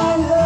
I Hallelujah.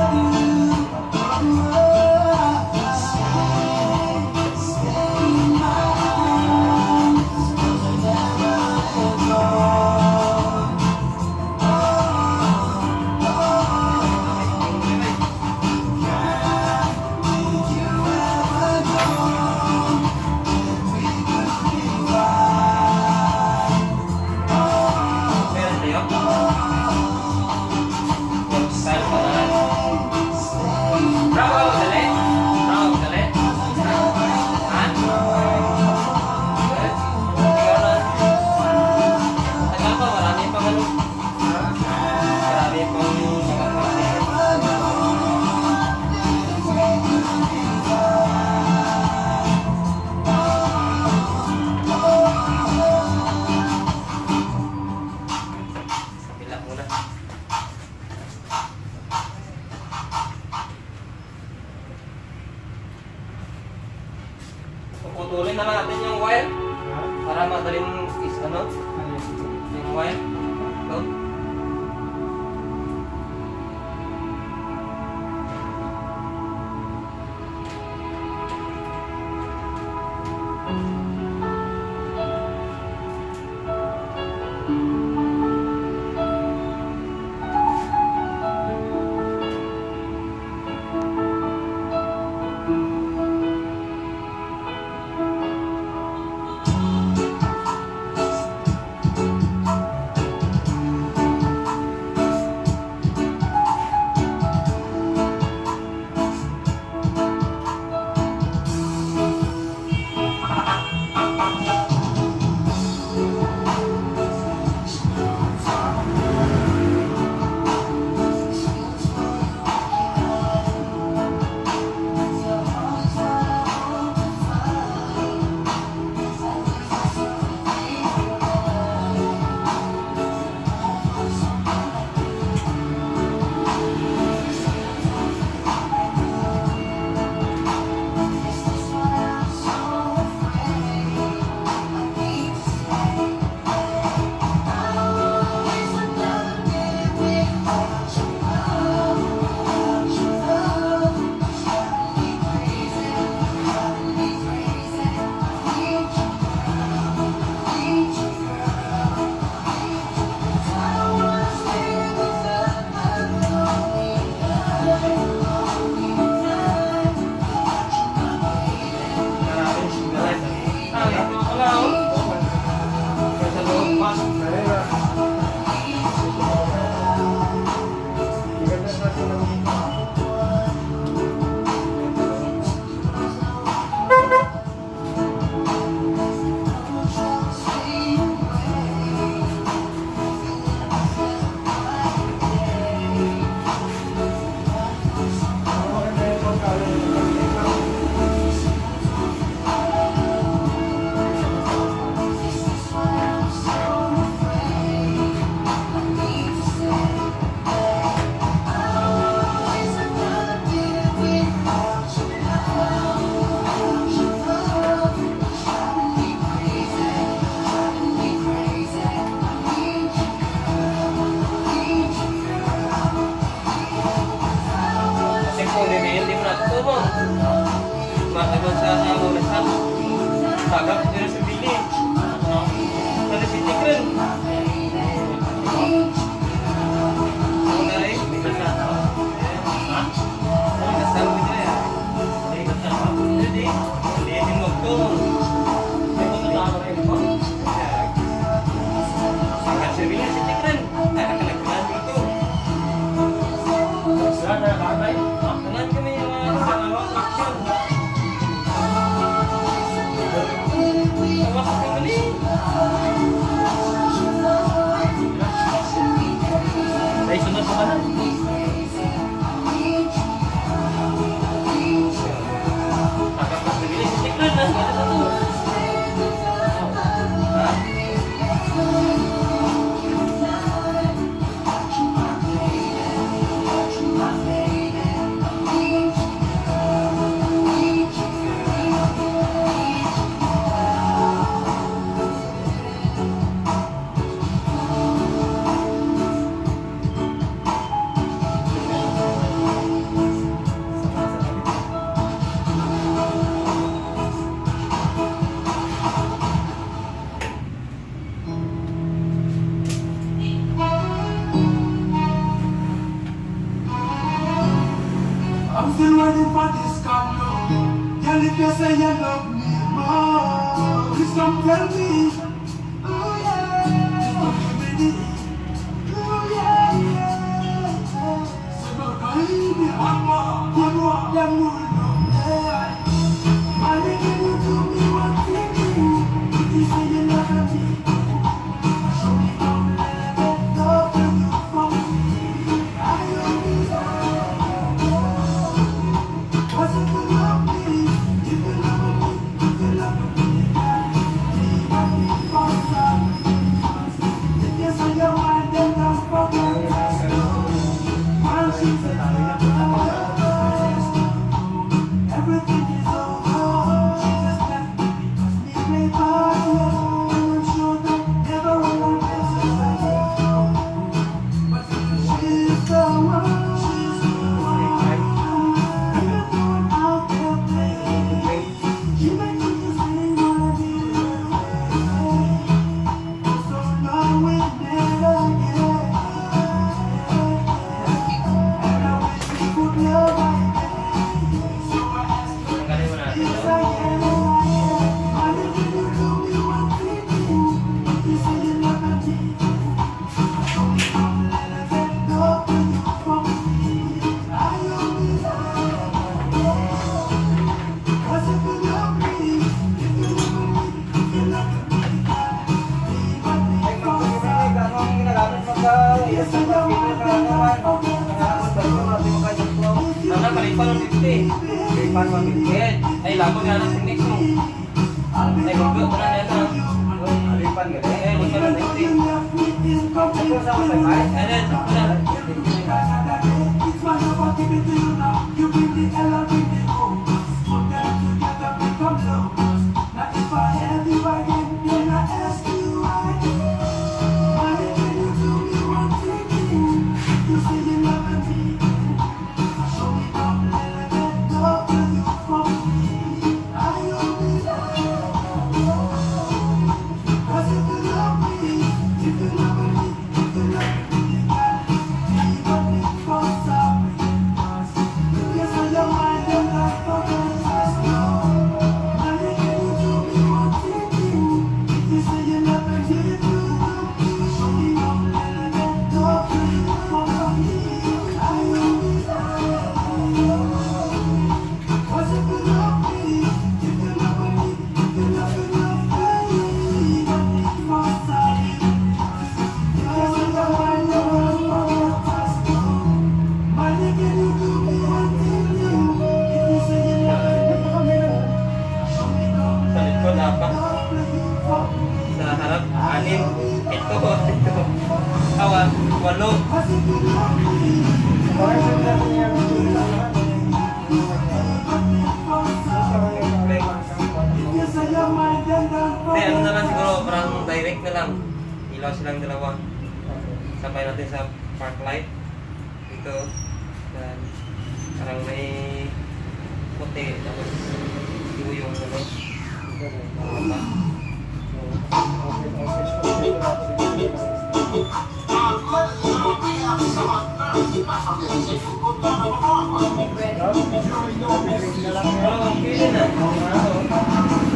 Bahasa Indonesia, Bagap Indonesia. Ipan pamikit. Ay, labo to na sinik mo. Ay, bago ko na nito. Ipan gani. Ay, bago na nito. Ako sa ako sa kay. Ay, nito. Ay, nito. Sabay natin sa park light. Dito. Yan. Parang may puti. Tapos yung yung ano. Mata. Okay na.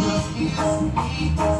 Just kiss me.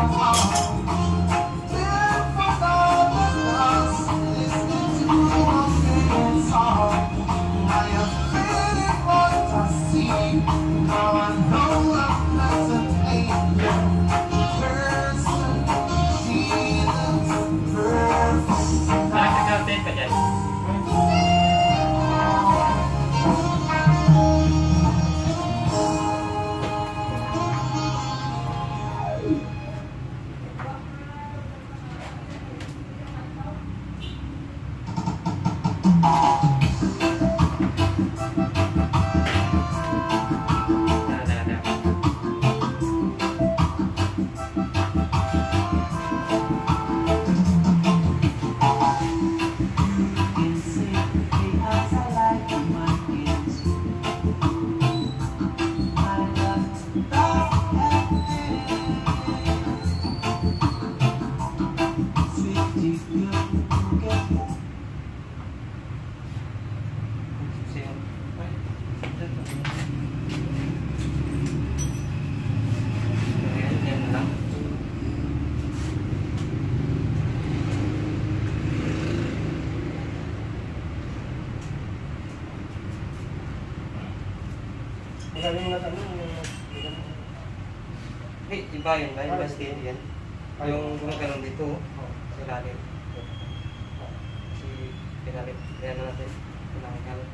Come on. Yung ba, yun ba? Yung basket, yan. Yung gumagano'n dito, oh, sa lalim. Kasi, pinalit. Kaya na natin, pinakikalit.